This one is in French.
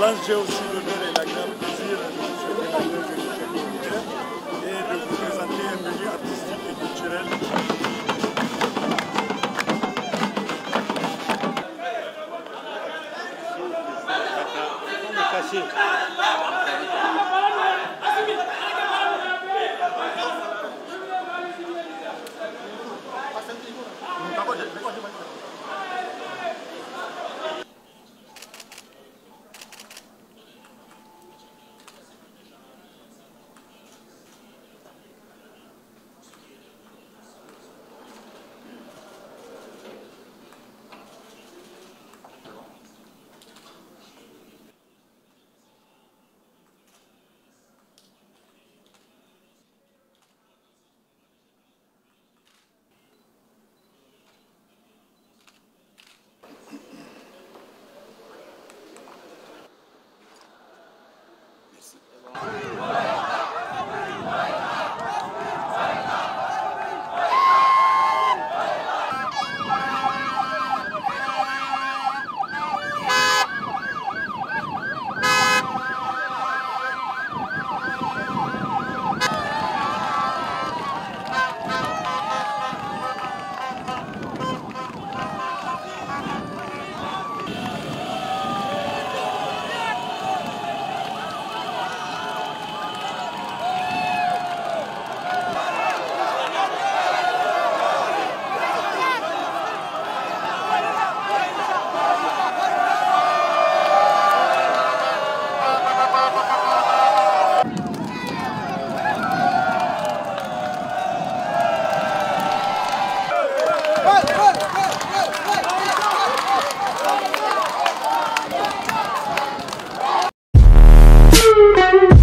relance, j'ai aussi l'honneur et la grande plaisir de et de vous présenter un menu artistique et culturel. Thank you.